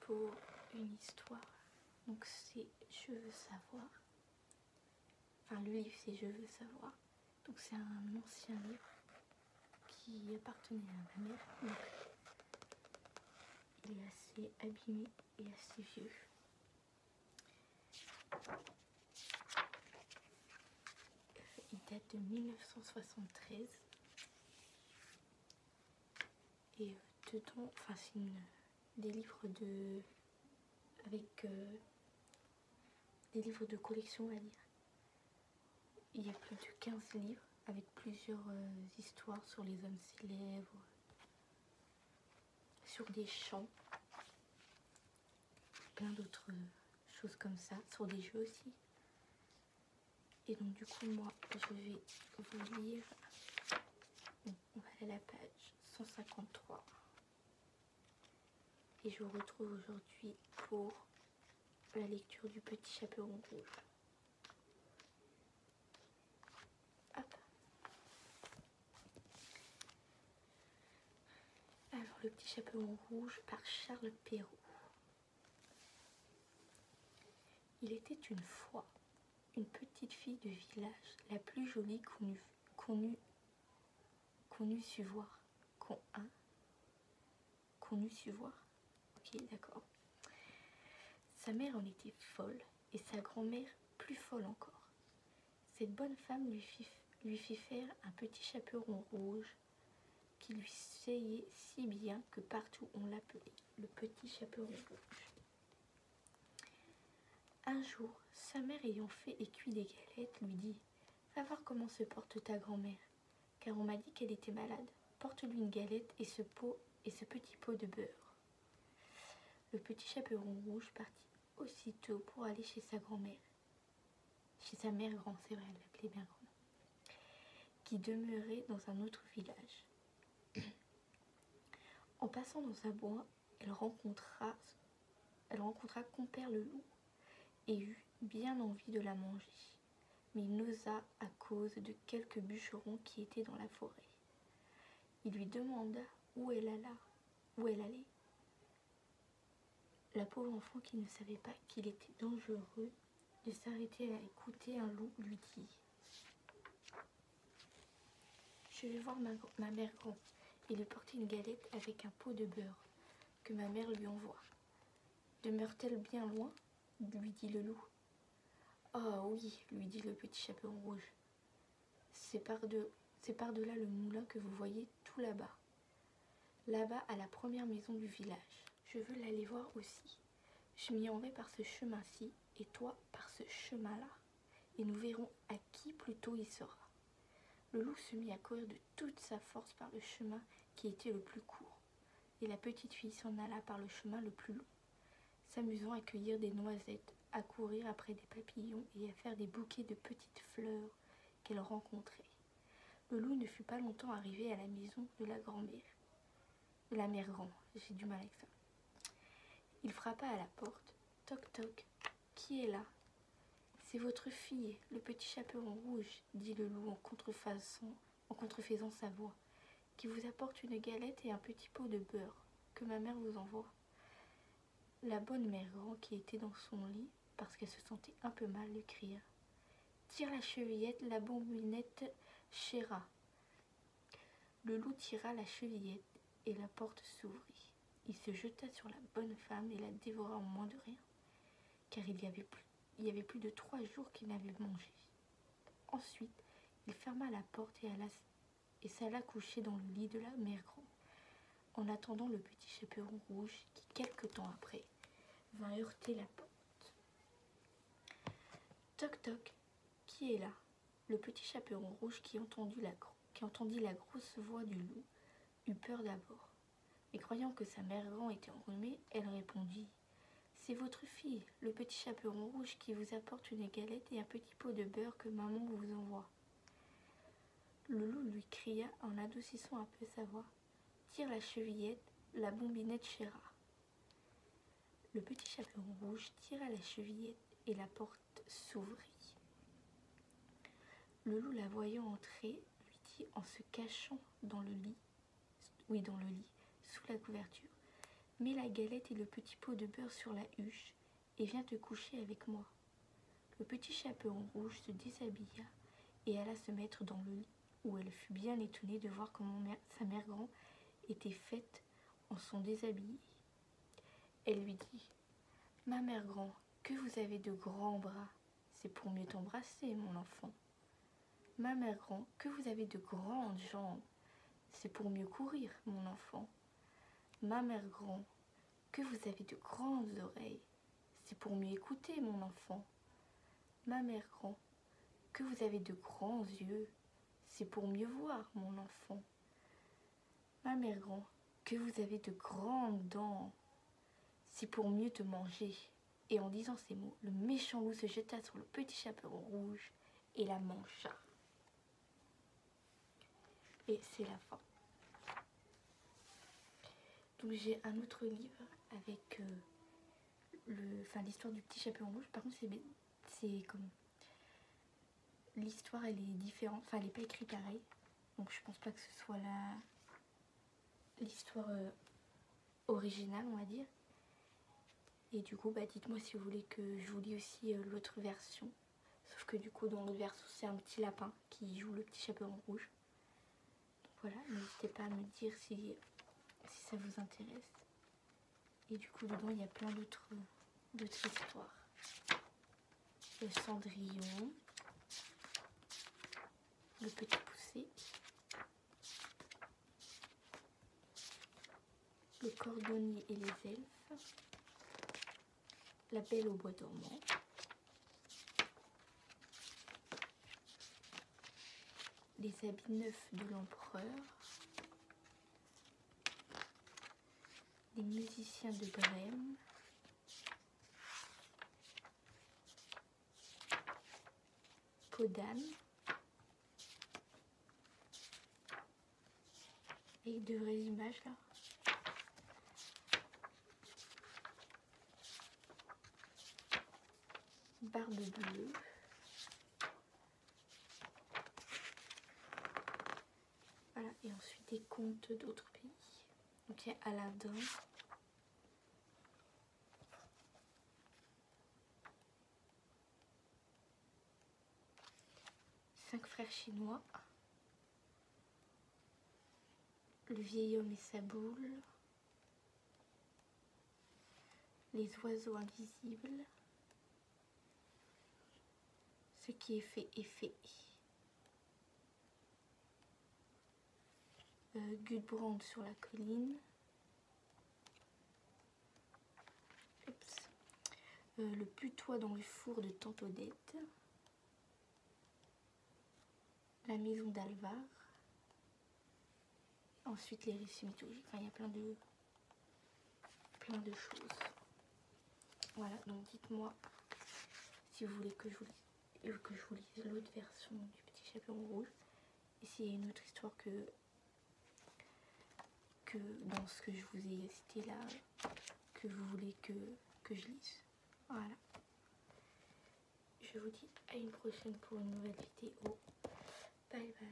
pour une histoire. Donc c'est Je veux savoir. Enfin le livre c'est Je veux savoir. Donc c'est un ancien livre qui appartenait à ma mère. Il est assez abîmé et assez vieux. Il date de 1973. Et euh, dedans, enfin c'est des livres de... avec euh, des livres de collection on va dire. Il y a plus de 15 livres avec plusieurs euh, histoires sur les hommes célèbres, sur des chants, plein d'autres choses comme ça, sur des jeux aussi. Et donc du coup moi je vais vous lire, on va aller à la page 153. Et je vous retrouve aujourd'hui pour la lecture du Petit Chaperon Rouge. Alors, Le Petit Chaperon Rouge par Charles Perrault. Il était une fois une petite fille de village, la plus jolie qu'on eût, eût, su voir. Qu'on Qu'on eût su voir D'accord. Sa mère en était folle et sa grand-mère plus folle encore. Cette bonne femme lui fit, lui fit faire un petit chaperon rouge qui lui seyait si bien que partout on l'appelait le petit chaperon rouge. Un jour, sa mère ayant fait et cuit des galettes, lui dit Va voir comment se porte ta grand-mère, car on m'a dit qu'elle était malade. Porte-lui une galette et ce pot et ce petit pot de beurre. Le petit chaperon rouge partit aussitôt pour aller chez sa grand-mère. Chez sa mère grand, c'est vrai, elle l'appelait bien grand, qui demeurait dans un autre village. En passant dans un bois, elle rencontra, elle rencontra compère le loup et eut bien envie de la manger, mais il n'osa à cause de quelques bûcherons qui étaient dans la forêt. Il lui demanda où elle alla, où elle allait. La pauvre enfant qui ne savait pas qu'il était dangereux de s'arrêter à écouter un loup lui dit Je vais voir ma, mère grand et lui porter une galette avec un pot de beurre que ma mère lui envoie. Demeure-t-elle bien loin? lui dit le loup. Ah oui, lui dit le petit chaperon rouge. C'est par-de, par-delà le moulin que vous voyez tout là-bas. Là-bas, à la première maison du village. Je veux l'aller voir aussi. Je m'y en vais par ce chemin-ci, et toi par ce chemin-là. Et nous verrons à qui plutôt il sera. Le loup se mit à courir de toute sa force par le chemin qui était le plus court, et la petite fille s'en alla par le chemin le plus long s'amusant à cueillir des noisettes, à courir après des papillons et à faire des bouquets de petites fleurs qu'elle rencontrait. Le loup ne fut pas longtemps arrivé à la maison de la grand-mère. De la mère grand, j'ai du mal avec ça. Il frappa à la porte. Toc toc. Qui est là? C'est votre fille, le petit chaperon rouge, dit le loup en contrefaisant, en contrefaisant sa voix, qui vous apporte une galette et un petit pot de beurre que ma mère vous envoie. La bonne mère grand qui était dans son lit, parce qu'elle se sentait un peu mal, lui cria Tire la chevillette, la bombinette chéra. Le loup tira la chevillette et la porte s'ouvrit. Il se jeta sur la bonne femme et la dévora en moins de rien, car il y avait plus, de trois jours qu'il n'avait mangé. Ensuite, il ferma la porte et, s'alla coucher dans le lit de la mère grand, en attendant le petit chaperon rouge qui, quelque temps après, vint heurter la porte. Toc toc, qui est là? Le petit chaperon rouge qui entendit la grosse voix du loup eut peur d'abord. Mais croyant que sa mère grand était enrhumée, elle répondit C'est votre fille, le petit chaperon rouge qui vous apporte une galette et un petit pot de beurre que maman vous envoie. Le loup lui cria en adoucissant un peu sa voix Tire la chevillette, la bombinette chéra. Le petit chaperon rouge tira la chevillette et la porte s'ouvrit. Le loup, la voyant entrer, lui dit en se cachant dans le lit, oui, dans le lit, sous la couverture Mets la galette et le petit pot de beurre sur la huche et viens te coucher avec moi. Le petit chaperon rouge se déshabilla et alla se mettre dans le lit, où elle fut bien étonnée de voir comment sa mère grand était faite en son déshabillé. Elle lui dit Ma mère grand, que vous avez de grands bras, c'est pour mieux t'embrasser, mon enfant. Ma mère grand, que vous avez de grandes jambes, c'est pour mieux courir, mon enfant. Ma mère grand, que vous avez de grandes oreilles, c'est pour mieux écouter, mon enfant. Ma mère grand, que vous avez de grands yeux, c'est pour mieux voir, mon enfant. Ma mère grand, que vous avez de grandes dents, c'est pour mieux te manger. Et en disant ces mots, le méchant loup se jeta sur le petit chaperon rouge et la mancha. Et c'est la fin. J'ai un autre livre avec euh, l'histoire du petit chaperon rouge. Par contre, c'est comme l'histoire, elle est différente. Enfin, elle n'est pas écrite pareil. Donc je pense pas que ce soit l'histoire euh, originale, on va dire. Et du coup, bah, dites-moi si vous voulez que je vous lis aussi euh, l'autre version. Sauf que du coup, dans l'autre version, c'est un petit lapin qui joue le petit chaperon rouge. Donc voilà, n'hésitez pas à me dire si, si ça vous intéresse. Et du coup, dedans, il y a plein d'autres histoires. Le cendrillon, le petit poussé, le cordonnier et les elfes, la belle au bois dormant, les habits neufs de l'empereur, les musiciens de Brême, Podane, et de vraies images là. Barbe bleue. Voilà, et ensuite des contes d'autres pays. Donc il y a Aladdin. Cinq frères chinois. Le vieil homme et sa boule. Les oiseaux invisibles. Ce qui est fait est fait. Euh, Gudbrand sur la colline. Euh, le putois dans le four de Tante Odette. La maison d'Alvar. Ensuite les récits mythologiques. Il y a plein de plein de choses. Voilà, donc dites-moi si vous voulez que je vous lise, que je vous lise l'autre version du petit chaperon rouge. Et s'il y a une autre histoire que que dans ce que je vous ai cité là, que vous voulez que, que je lise. Voilà. Je vous dis à une prochaine pour une nouvelle vidéo. Bye bye.